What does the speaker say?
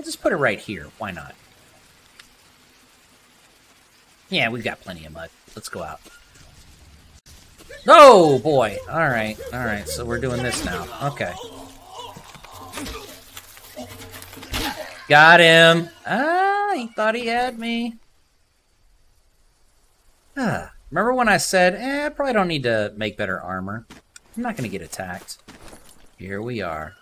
We'll just put it right here. Why not? Yeah, we've got plenty of mud. Let's go out. Oh, boy. All right. All right. So we're doing this now. Okay. Got him. Ah, he thought he had me. Ah, remember when I said, eh, I probably don't need to make better armor. I'm not going to get attacked. Here we are.